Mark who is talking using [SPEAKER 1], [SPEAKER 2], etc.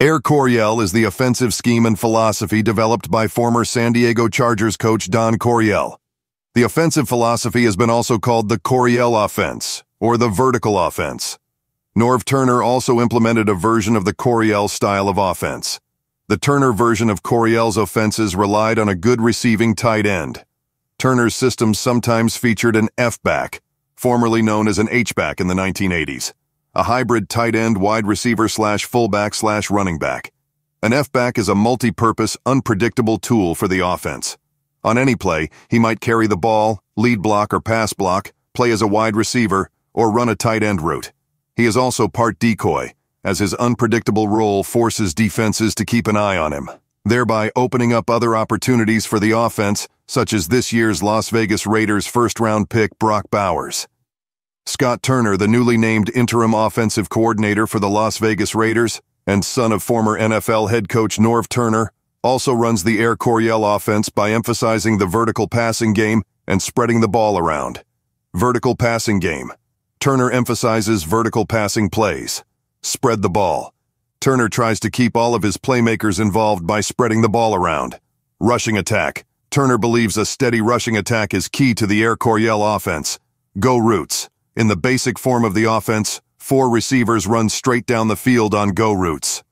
[SPEAKER 1] Air Coryell is the offensive scheme and philosophy developed by former San Diego Chargers coach Don Coryell. The offensive philosophy has been also called the Coryell offense, or the vertical offense. Norv Turner also implemented a version of the Coryell style of offense. The Turner version of Coryell's offenses relied on a good receiving tight end. Turner's system sometimes featured an F-back, formerly known as an H-back in the 1980s a hybrid tight end wide receiver slash fullback slash running back. An F-back is a multi-purpose, unpredictable tool for the offense. On any play, he might carry the ball, lead block or pass block, play as a wide receiver, or run a tight end route. He is also part decoy, as his unpredictable role forces defenses to keep an eye on him, thereby opening up other opportunities for the offense, such as this year's Las Vegas Raiders first-round pick Brock Bowers. Scott Turner, the newly named interim offensive coordinator for the Las Vegas Raiders and son of former NFL head coach Norv Turner, also runs the Air Coryell offense by emphasizing the vertical passing game and spreading the ball around. Vertical passing game. Turner emphasizes vertical passing plays. Spread the ball. Turner tries to keep all of his playmakers involved by spreading the ball around. Rushing attack. Turner believes a steady rushing attack is key to the Air Coryell offense. Go routes. In the basic form of the offense, four receivers run straight down the field on go routes.